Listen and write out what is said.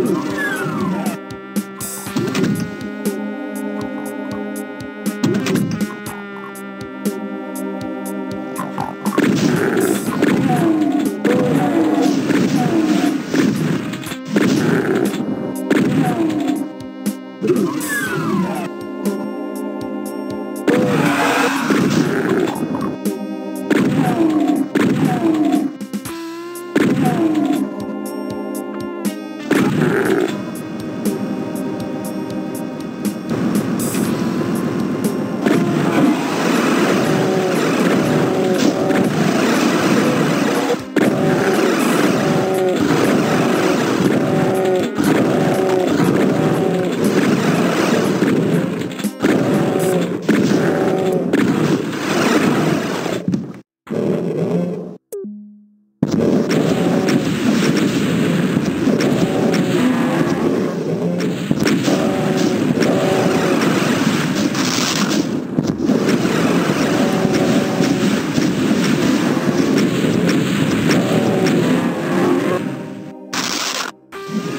あ! Música Yeah.